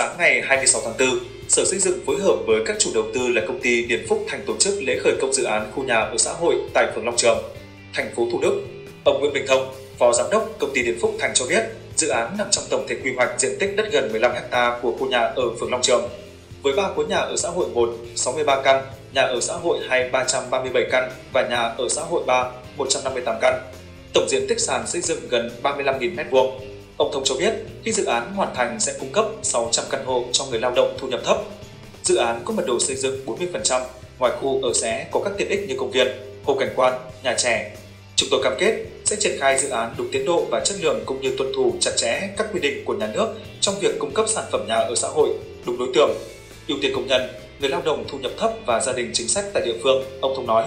Sáng ngày 26 tháng 4, Sở Xây dựng phối hợp với các chủ đầu tư là công ty Điền Phúc thành tổ chức lễ khởi công dự án khu nhà ở xã hội tại phường Long Trường, thành phố Thủ Đức. Ông Nguyễn Bình Thông, Phó Giám đốc công ty Điền Phúc Thành cho biết, dự án nằm trong tổng thể quy hoạch diện tích đất gần 15 ha của khu nhà ở phường Long Trường. Với ba khối nhà ở xã hội 1, 63 căn, nhà ở xã hội 2, 337 căn và nhà ở xã hội 3, 158 căn. Tổng diện tích sàn xây dựng gần 35.000 m2. Ông Thông cho biết, khi dự án hoàn thành sẽ cung cấp 600 căn hộ cho người lao động thu nhập thấp. Dự án có mật độ xây dựng 40%, ngoài khu ở sẽ có các tiện ích như công viên, hồ cảnh quan, nhà trẻ. Chúng tôi cam kết sẽ triển khai dự án đúng tiến độ và chất lượng cũng như tuân thủ chặt chẽ các quy định của nhà nước trong việc cung cấp sản phẩm nhà ở xã hội đúng đối tượng, ưu tiên công nhân, người lao động thu nhập thấp và gia đình chính sách tại địa phương, ông Thông nói.